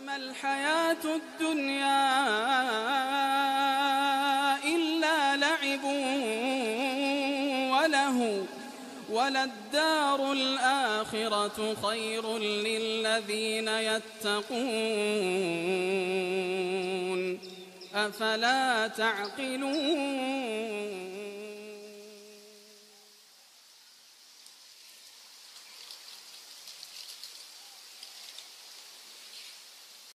وما الحياة الدنيا إلا لعب وله وللدار الآخرة خير للذين يتقون أفلا تعقلون